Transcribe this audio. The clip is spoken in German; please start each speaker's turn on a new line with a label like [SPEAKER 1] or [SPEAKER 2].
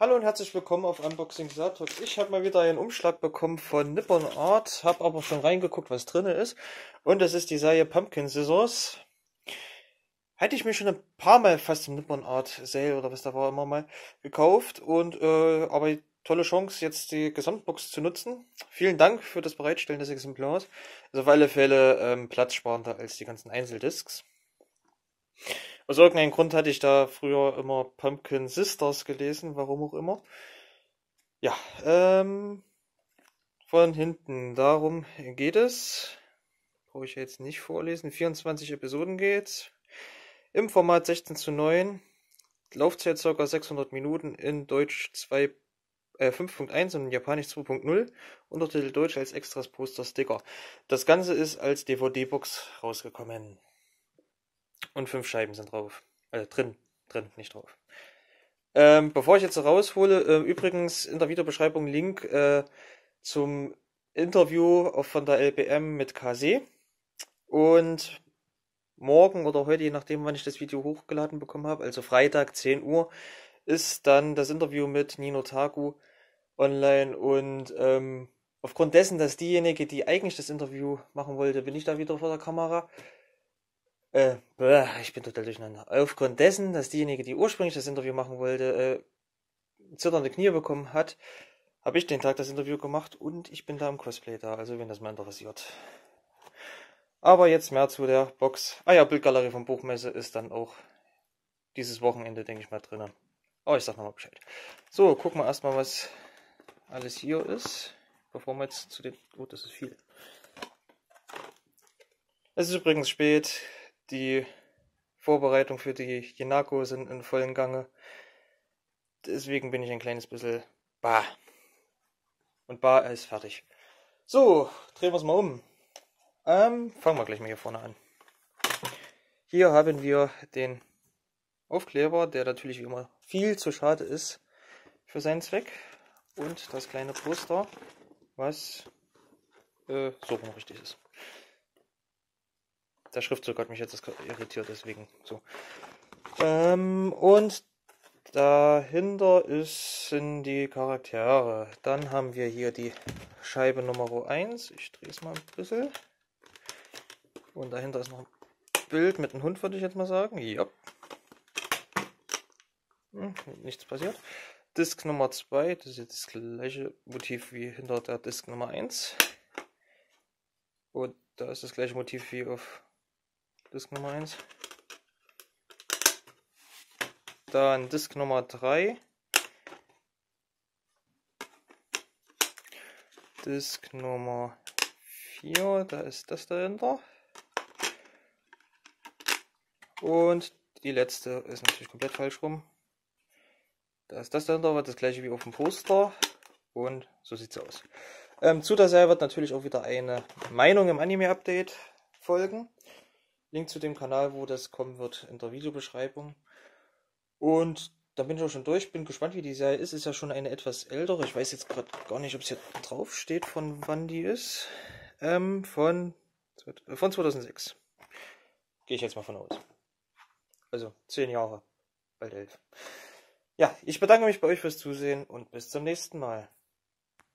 [SPEAKER 1] Hallo und herzlich willkommen auf Unboxing Satox. Ich habe mal wieder einen Umschlag bekommen von Nippon Art, habe aber schon reingeguckt, was drin ist. Und das ist die Serie Pumpkin Scissors. Hätte ich mir schon ein paar Mal fast im Nippon Art Sale oder was da war immer mal gekauft. Und äh, aber tolle Chance, jetzt die Gesamtbox zu nutzen. Vielen Dank für das Bereitstellen des Exemplars. Ist auf alle Fälle ähm, platzsparender als die ganzen Einzeldiscs. Aus irgendeinem Grund hatte ich da früher immer Pumpkin Sisters gelesen, warum auch immer. Ja, ähm, von hinten, darum geht es. Brauche ich jetzt nicht vorlesen. 24 Episoden geht's. Im Format 16 zu 9. Laufzeit ca. 600 Minuten in Deutsch 2, äh, 5.1 und in Japanisch 2.0. Untertitel Deutsch als Extras Poster Sticker. Das Ganze ist als DVD-Box rausgekommen. Und fünf Scheiben sind drauf. Äh, drin. Drin, nicht drauf. Ähm, bevor ich jetzt raushole, äh, übrigens in der Videobeschreibung Link äh, zum Interview von der LBM mit KC. Und morgen oder heute, je nachdem, wann ich das Video hochgeladen bekommen habe, also Freitag 10 Uhr, ist dann das Interview mit Nino Taku online. Und ähm, aufgrund dessen, dass diejenige, die eigentlich das Interview machen wollte, bin ich da wieder vor der Kamera. Äh, ich bin total durcheinander. Aufgrund dessen, dass diejenige, die ursprünglich das Interview machen wollte, äh, zitternde Knie bekommen hat, habe ich den Tag das Interview gemacht und ich bin da im Cosplay da, also wenn das mal interessiert. Aber jetzt mehr zu der Box. Ah ja, Bildgalerie vom Buchmesse ist dann auch dieses Wochenende, denke ich mal, drinnen. Aber ich sag nochmal Bescheid. So, gucken wir erstmal, was alles hier ist, bevor wir jetzt zu den... Oh, das ist viel. Es ist übrigens spät. Die Vorbereitungen für die Jenako sind in vollen Gange. Deswegen bin ich ein kleines bisschen bah. Und bah ist fertig. So, drehen wir es mal um. Ähm, fangen wir gleich mal hier vorne an. Hier haben wir den Aufkleber, der natürlich wie immer viel zu schade ist für seinen Zweck. Und das kleine Poster, was äh, so richtig ist. Der Schriftzug hat mich jetzt irritiert, deswegen so. Ähm, und dahinter ist, sind die Charaktere. Dann haben wir hier die Scheibe Nummer 1. Ich drehe es mal ein bisschen. Und dahinter ist noch ein Bild mit einem Hund, würde ich jetzt mal sagen. Ja. Hm, nichts passiert. Disk Nummer 2, das ist jetzt das gleiche Motiv wie hinter der Disk Nummer 1. Und da ist das gleiche Motiv wie auf Disk Nummer 1. Dann Disk Nummer 3. Disk Nummer 4, da ist das dahinter. Und die letzte ist natürlich komplett falsch rum. Da ist das dahinter, war das gleiche wie auf dem Poster. Und so sieht es aus. Ähm, zu der Serie wird natürlich auch wieder eine Meinung im Anime-Update folgen. Link zu dem Kanal, wo das kommen wird, in der Videobeschreibung. Und da bin ich auch schon durch. Bin gespannt, wie die Serie ist. Ist ja schon eine etwas ältere. Ich weiß jetzt gerade gar nicht, ob es hier drauf steht, von wann die ist. Ähm, von, von 2006. Gehe ich jetzt mal von aus. Also zehn Jahre. Bald elf. Ja, ich bedanke mich bei euch fürs Zusehen und bis zum nächsten Mal.